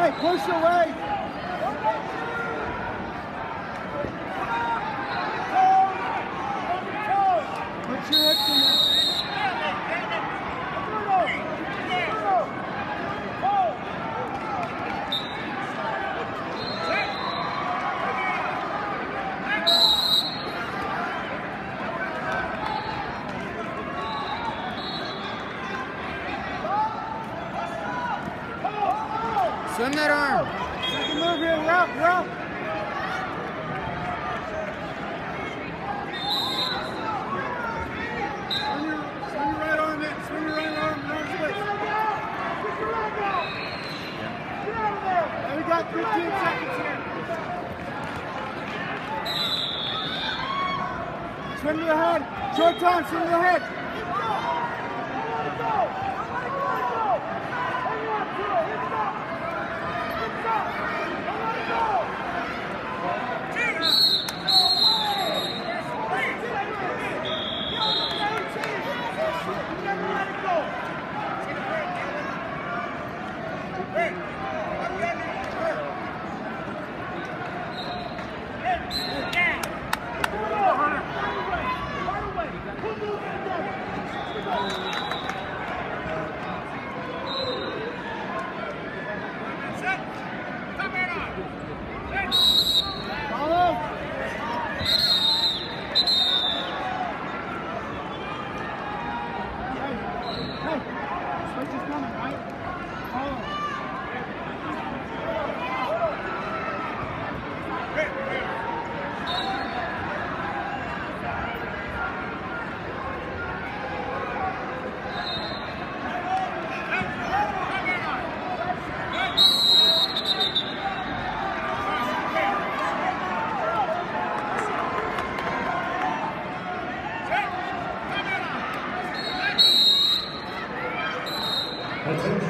Hey, push away! Swim that arm. Second move here. We're up. Swing your, swing your right arm in. Swing your right arm. Arm switch. And we got 15 seconds here. Swing to the head. Short time. Swing to the head. Follow.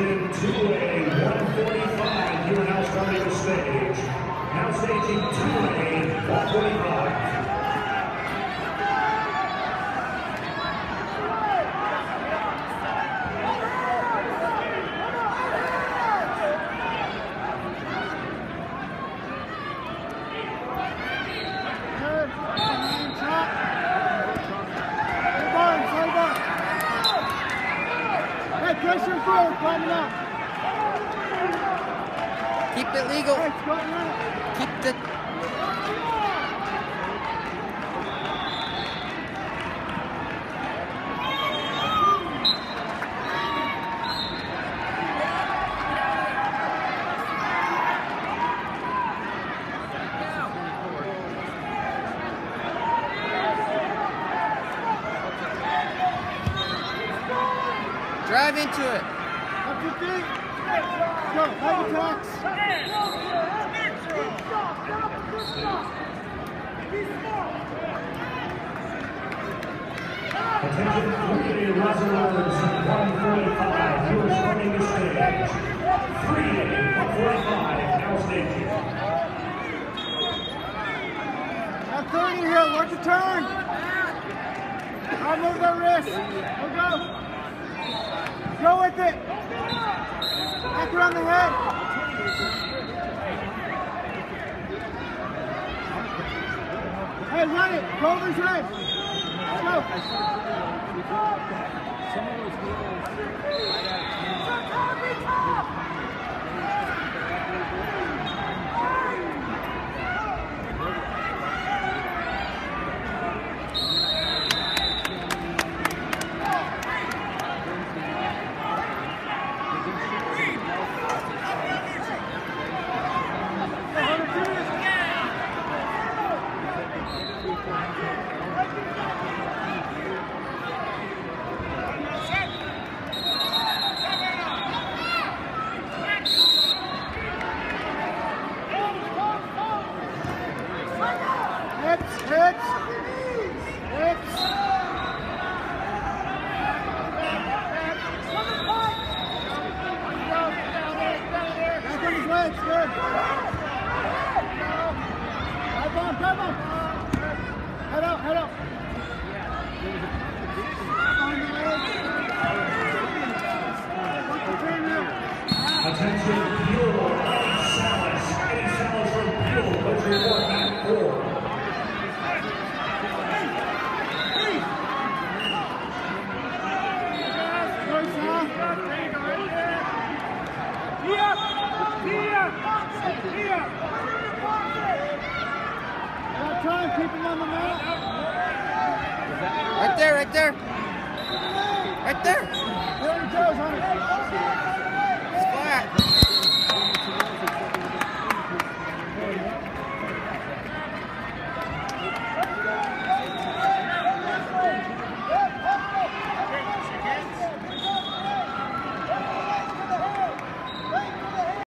Attention to a 145. You are now starting the stage. Now staging 2A 145. Good. Nine shot. Hey, Barnes, hey, Barnes. Hey, pressure forward, coming up. Keep it legal. Keep the. Drive into it. Up your feet. Go, leg attacks. Attention 3A wrestlers 145. You are starting the stage. 3A 145. Now staging. Have 30 here, work the turn. I'll move their wrist. Go. Go with it. Back around the head. Hey, run it. Rover's head. Let's go. hips, hips, hips. Back on his good. Dive Attention. Keep him on the mat. Right there, right there. Right there. There he goes, Hunter.